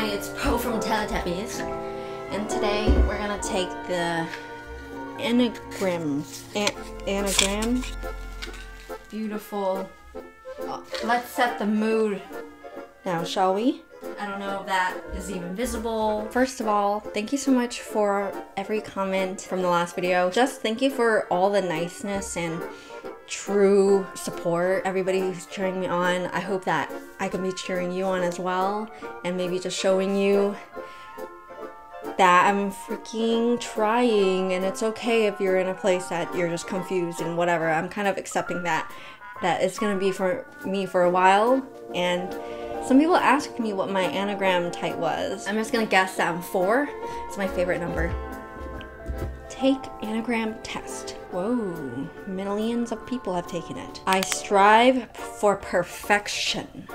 Hi, it's Po from Teletubbies. And today we're gonna take the enneagram, an enneagram, beautiful. uh, let's set the mood now, shall we? I don't know if that is even visible. First of all, thank you so much for every comment from the last video. Just thank you for all the niceness and true support. Everybody who's cheering me on. I hope that I can be cheering you on as well and maybe just showing you that I'm freaking trying and it's okay if you're in a place that you're just confused and whatever. I'm kind of accepting that that it's going to be for me for a while and some people asked me what my enneagram type was. I'm just gonna guess that I'm four. It's my favorite number. Take enneagram test. Whoa, millions of people have taken it. I strive for perfection.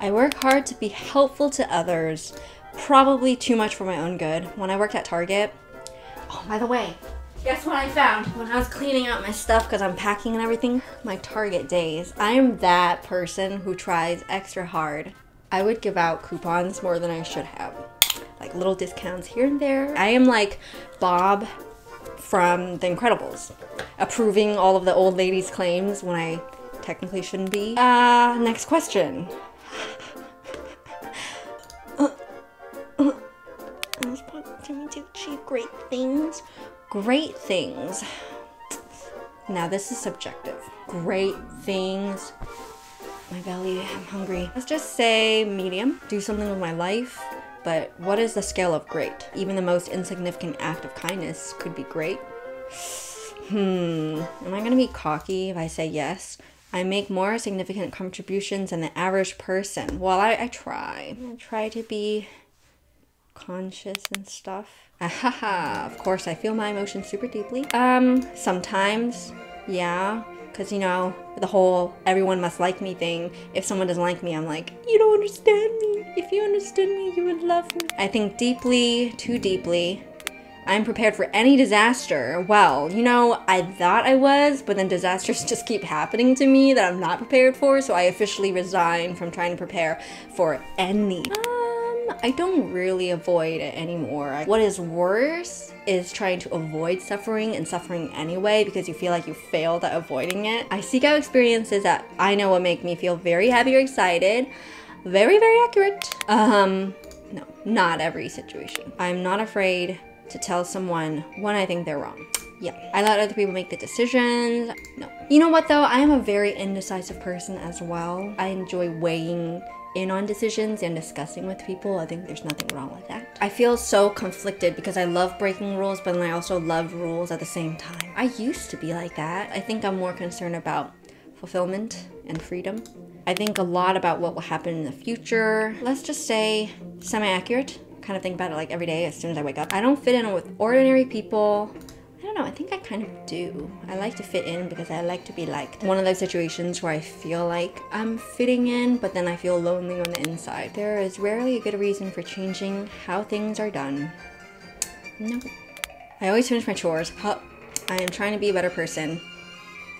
I work hard to be helpful to others, probably too much for my own good. When I worked at Target, oh, by the way, guess what I found when I was cleaning out my stuff because I'm packing and everything? My Target days. I am that person who tries extra hard. I would give out coupons more than I should have. Like little discounts here and there. I am like Bob from The Incredibles, approving all of the old lady's claims when I technically shouldn't be. Uh, next question. Uh, uh, uh, I was programming to achieve great things. Great things. Now this is subjective. Great things. My belly, I'm hungry. Let's just say medium. Do something with my life. But what is the scale of great? Even the most insignificant act of kindness could be great. Hmm. Am I gonna be cocky if I say yes? I make more significant contributions than the average person. Well, I, I try. I try to be conscious and stuff. Ahaha, of course I feel my emotions super deeply. Um, sometimes, yeah, because you know, the whole everyone must like me thing, if someone doesn't like me, I'm like, you don't understand me. If you understood me, you would love me. I think deeply, too deeply. I'm prepared for any disaster. Well, you know, I thought I was, but then disasters just keep happening to me that I'm not prepared for, so I officially resign from trying to prepare for any. I don't really avoid it anymore. What is worse is trying to avoid suffering and suffering anyway because you feel like you failed at avoiding it. I seek out experiences that I know will make me feel very happy or excited. Very, very accurate. Um, no, not every situation. I'm not afraid to tell someone when I think they're wrong. Yeah, I let other people make the decisions. No. You know what though? I am a very indecisive person as well. I enjoy weighing in on decisions and discussing with people. I think there's nothing wrong with that. I feel so conflicted because I love breaking rules, but then I also love rules at the same time. I used to be like that. I think I'm more concerned about fulfillment and freedom. I think a lot about what will happen in the future. Let's just say semi-accurate. Kind of think about it like every day as soon as I wake up. I don't fit in with ordinary people don't know, I think I kind of do. I like to fit in because I like to be liked. One of those situations where I feel like I'm fitting in, but then I feel lonely on the inside. There is rarely a good reason for changing how things are done. No. I always finish my chores. I am trying to be a better person.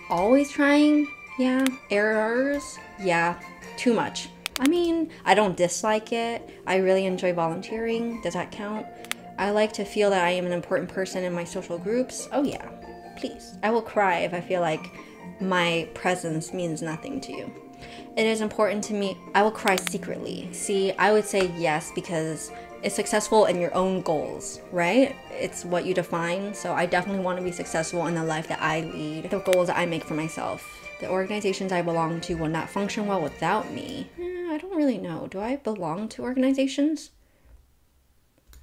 Always trying? Yeah. Errors? Yeah. Too much. I mean, I don't dislike it. I really enjoy volunteering. Does that count? I like to feel that I am an important person in my social groups. Oh, yeah, please. I will cry if I feel like my presence means nothing to you. It is important to me. I will cry secretly. See, I would say yes because it's successful in your own goals, right? It's what you define. So I definitely want to be successful in the life that I lead, the goals that I make for myself. The organizations I belong to will not function well without me. Eh, I don't really know. Do I belong to organizations?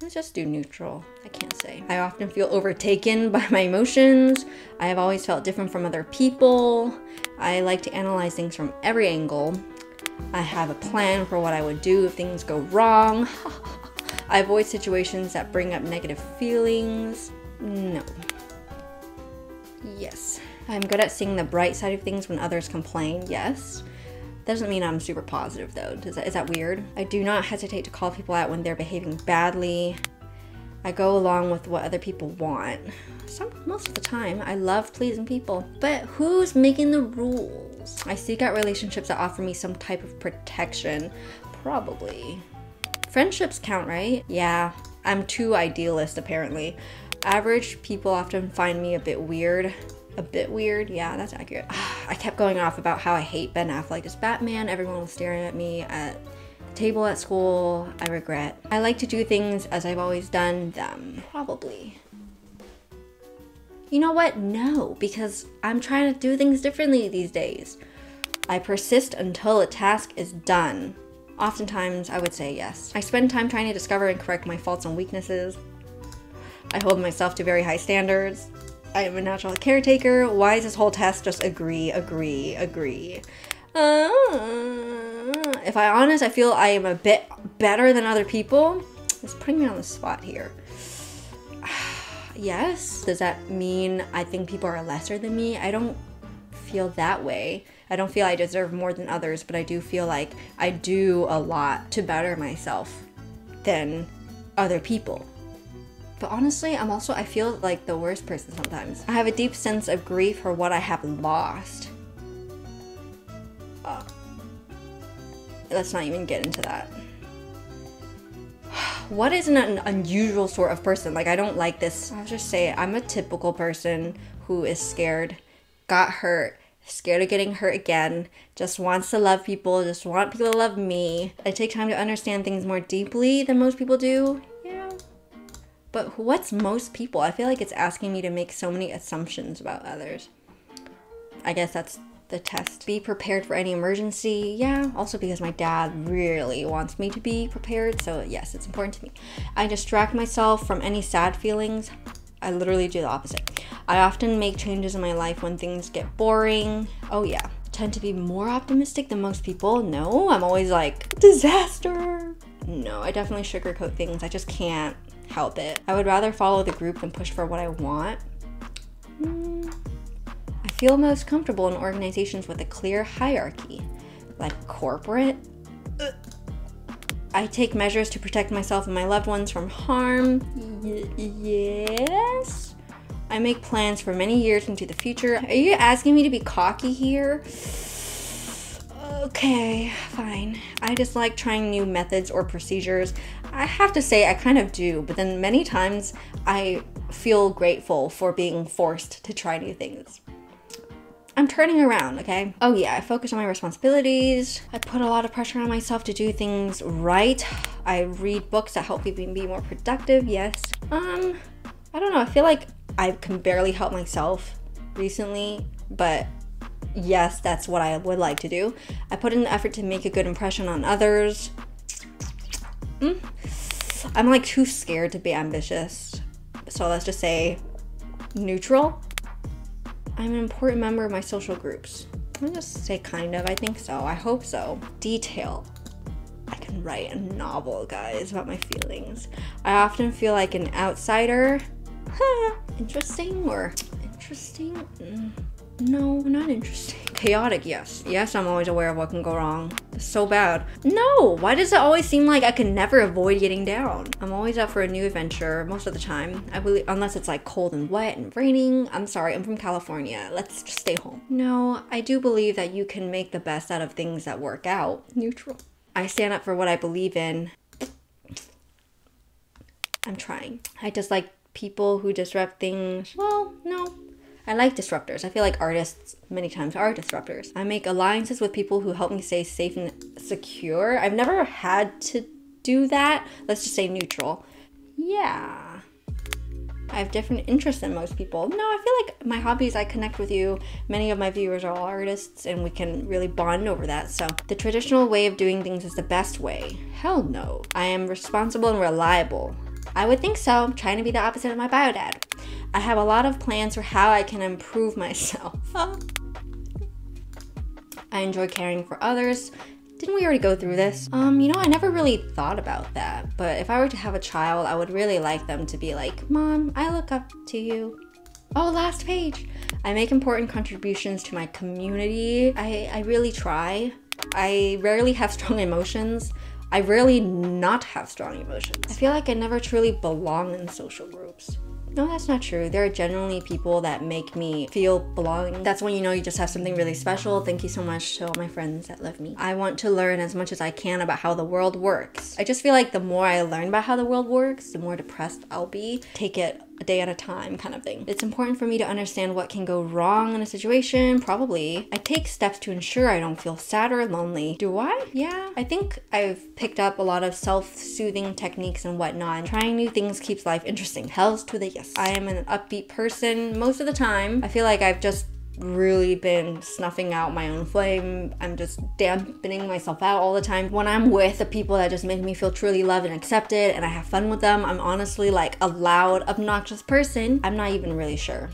Let's just do neutral. I can't say. I often feel overtaken by my emotions. I have always felt different from other people. I like to analyze things from every angle. I have a plan for what I would do if things go wrong. I avoid situations that bring up negative feelings. No. Yes. I'm good at seeing the bright side of things when others complain. Yes. Doesn't mean I'm super positive though. Does that, is that weird? I do not hesitate to call people out when they're behaving badly. I go along with what other people want. Some, most of the time, I love pleasing people. But who's making the rules? I seek out relationships that offer me some type of protection. Probably. Friendships count, right? Yeah, I'm too idealist apparently. Average people often find me a bit weird. A bit weird? Yeah, that's accurate. I kept going off about how I hate Ben Affleck as Batman. Everyone was staring at me at the table at school. I regret. I like to do things as I've always done them. Probably. You know what? No, because I'm trying to do things differently these days. I persist until a task is done. Oftentimes, I would say yes. I spend time trying to discover and correct my faults and weaknesses. I hold myself to very high standards. I am a natural caretaker. Why is this whole test just agree, agree, agree? Uh, if I honest, I feel I am a bit better than other people. It's putting me on the spot here. yes. Does that mean I think people are lesser than me? I don't feel that way. I don't feel I deserve more than others, but I do feel like I do a lot to better myself than other people. But honestly, I'm also, I feel like the worst person sometimes. I have a deep sense of grief for what I have lost. Let's not even get into that. What is an unusual sort of person? Like, I don't like this. I'll just say I'm a typical person who is scared, got hurt, scared of getting hurt again, just wants to love people, just want people to love me. I take time to understand things more deeply than most people do. But what's most people? I feel like it's asking me to make so many assumptions about others. I guess that's the test. Be prepared for any emergency. Yeah, also because my dad really wants me to be prepared. So, yes, it's important to me. I distract myself from any sad feelings. I literally do the opposite. I often make changes in my life when things get boring. Oh, yeah. tend to be more optimistic than most people. No, I'm always like, disaster. No, I definitely sugarcoat things. I just can't help it. I would rather follow the group than push for what I want. Mm. I feel most comfortable in organizations with a clear hierarchy, like corporate. I take measures to protect myself and my loved ones from harm. Y- yes. I make plans for many years into the future. Are you asking me to be cocky here? Okay, fine. I just like trying new methods or procedures. I have to say, I kind of do, but then many times I feel grateful for being forced to try new things. I'm turning around, okay? Oh yeah, I focus on my responsibilities. I put a lot of pressure on myself to do things right. I read books that help me be more productive, yes. Um, I don't know, I feel like I can barely help myself recently, but yes, that's what I would like to do. I put in the effort to make a good impression on others. Mm. I'm like too scared to be ambitious. So let's just say neutral. I'm an important member of my social groups. I'll just say kind of, I think so. I hope so. Detail. I can write a novel, guys, about my feelings. I often feel like an outsider. interesting or interesting? Mm. No, not interesting. Chaotic, yes. Yes, I'm always aware of what can go wrong. It's so bad. No, why does it always seem like I can never avoid getting down? I'm always up for a new adventure most of the time. I believe, unless it's like cold and wet and raining. I'm sorry, I'm from California. Let's just stay home. No, I do believe that you can make the best out of things that work out. Neutral. I stand up for what I believe in. I'm trying. I just like people who disrupt things. Well, no, I like disruptors. I feel like artists many times are disruptors. I make alliances with people who help me stay safe and secure. I've never had to do that. Let's just say neutral. Yeah. I have different interests than most people. No, I feel like my hobbies, I connect with you. Many of my viewers are all artists, and we can really bond over that. So, the traditional way of doing things is the best way. Hell no. I am responsible and reliable. I would think so. Trying to be the opposite of my bio dad. I have a lot of plans for how I can improve myself. I enjoy caring for others. Didn't we already go through this? Um, you know, I never really thought about that, but if I were to have a child, I would really like them to be like, Mom, I look up to you. Oh, last page. I make important contributions to my community. I, I really try. I rarely have strong emotions. I rarely not have strong emotions. I feel like I never truly belong in social groups. No, that's not true. There are generally people that make me feel belonging. That's when you know you just have something really special. Thank you so much to all my friends that love me. I want to learn as much as I can about how the world works. I just feel like the more I learn about how the world works, the more depressed I'll be. Take it a day at a time kind of thing. It's important for me to understand what can go wrong in a situation, probably. I take steps to ensure I don't feel sad or lonely. Do I? Yeah. I think I've picked up a lot of self-soothing techniques and whatnot. Trying new things keeps life interesting. Hells to the yes. I am an upbeat person most of the time. I feel like I've just really been snuffing out my own flame. I'm just dampening myself out all the time. When I'm with the people that just make me feel truly loved and accepted and I have fun with them, I'm honestly like a loud, obnoxious person. I'm not even really sure.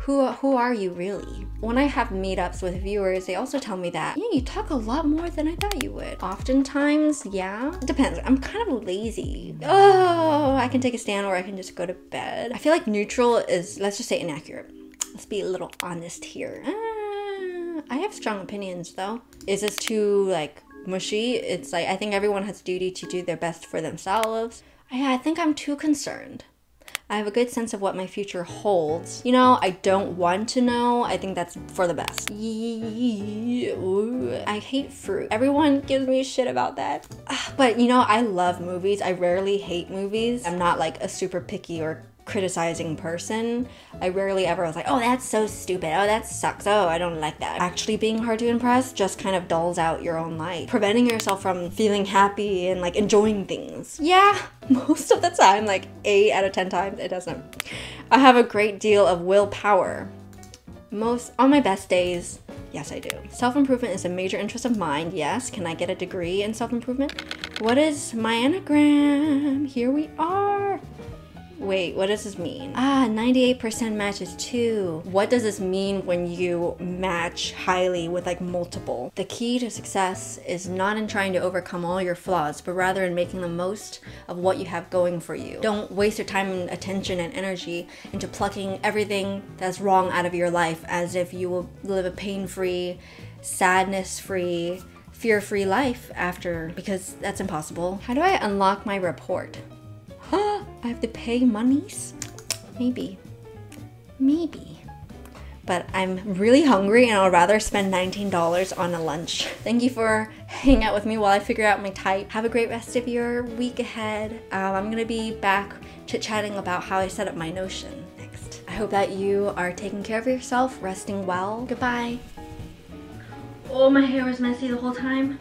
Who, who are you really? When I have meetups with viewers, they also tell me that, yeah, you talk a lot more than I thought you would. Oftentimes, yeah. It depends. I'm kind of lazy. Oh, I can take a stand or I can just go to bed. I feel like neutral is, let's just say inaccurate. Let's be a little honest here. Uh, I have strong opinions though. Is this too like mushy? It's like I think everyone has duty to do their best for themselves. I, I think I'm too concerned. I have a good sense of what my future holds. You know, I don't want to know. I think that's for the best. I hate fruit. Everyone gives me shit about that. But you know, I love movies. I rarely hate movies. I'm not like a super picky or criticizing person. I rarely ever was like, oh, that's so stupid. Oh, that sucks. Oh, I don't like that. Actually being hard to impress just kind of dulls out your own life, preventing yourself from feeling happy and like enjoying things. Yeah, most of the time, like eight out of 10 times, it doesn't. I have a great deal of willpower. Most, on my best days, yes I do. Self-improvement is a major interest of mine, yes. Can I get a degree in self-improvement? What is my enneagram? Here we are. Wait, what does this mean? Ah, 98% matches too. What does this mean when you match highly with like multiple? The key to success is not in trying to overcome all your flaws, but rather in making the most of what you have going for you. Don't waste your time and attention and energy into plucking everything that's wrong out of your life as if you will live a pain-free, sadness-free, fear-free life after because that's impossible. How do I unlock my report? I have to pay monies? Maybe. Maybe. But I'm really hungry and I'd rather spend $19 on a lunch. Thank you for hanging out with me while I figure out my type. Have a great rest of your week ahead. Um, I'm gonna be back chit-chatting about how I set up my Notion next. I hope that you are taking care of yourself, resting well. Goodbye. Oh, my hair was messy the whole time.